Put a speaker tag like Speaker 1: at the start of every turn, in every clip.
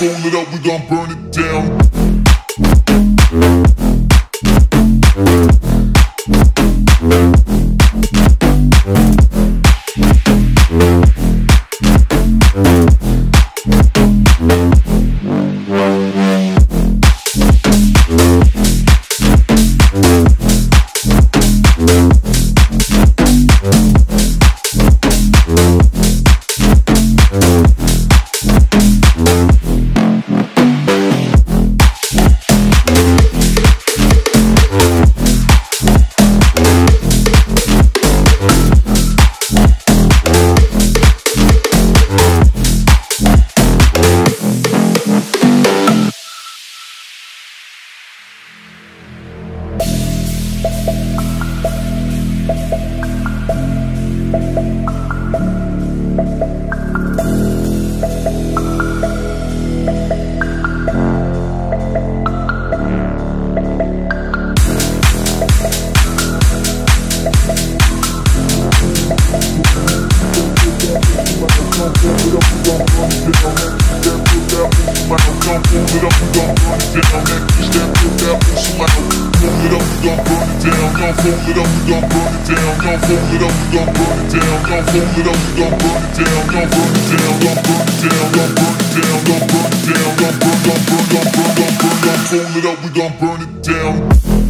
Speaker 1: foam it up, we gon' burn it down. down, don't fold it up, we gon' burn it down, don't fold it up, we gon' burn it down, don't fold it up, we gon' burn it down, don't burn it down, don't burn it down, don't burn it down, don't burn it down, don't burn, don't burn, don't burn, don't burn, don't fold it up, we gon' burn it down.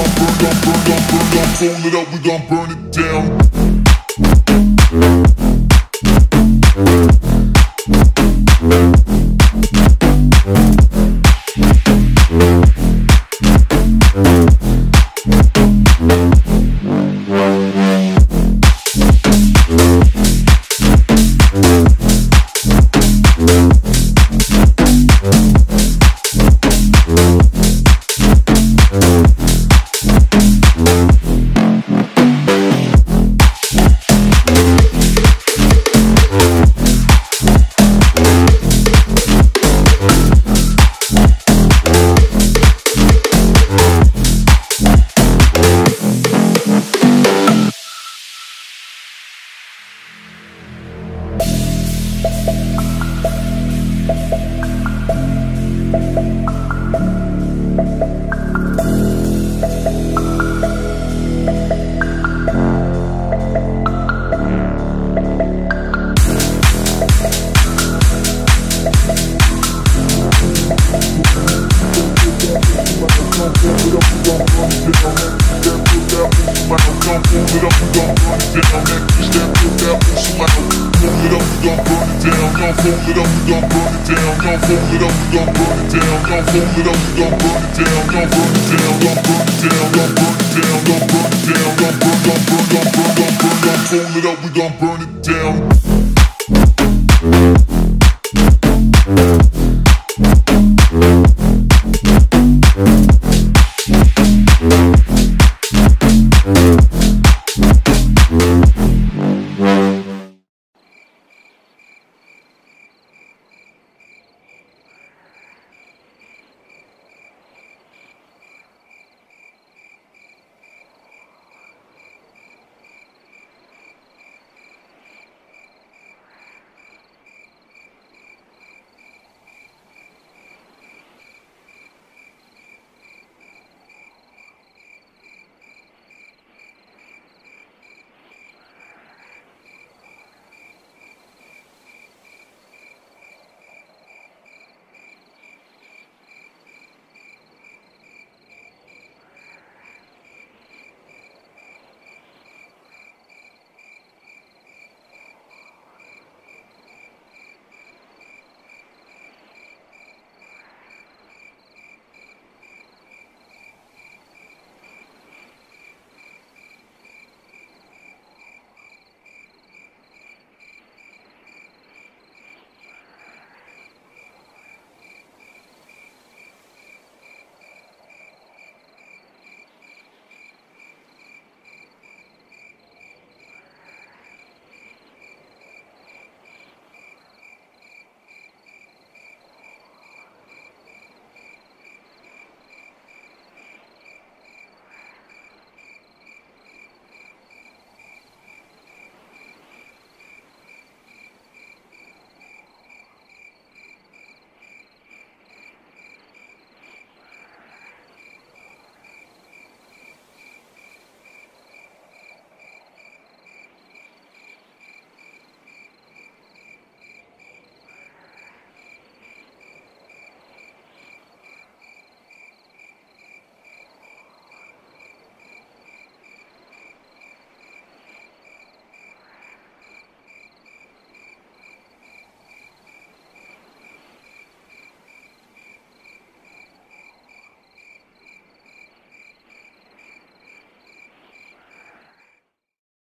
Speaker 1: gon' burn, gon' burn, gon' burn, gon' burn, burn it up, we gon' burn it down. down, that bitch that put that ocean out. Fold it up, we gon' burn it down. Y'all fold it up, we gon' burn it down. Y'all fold it up, we gon' burn it down. Y'all fold it up, we gon' burn it down. Y'all burn it down, y'all burn it down, y'all burn it down, y'all burn it down, y'all burn, y'all burn, y'all burn, y'all burn, y'all fold it up, we gon' burn it.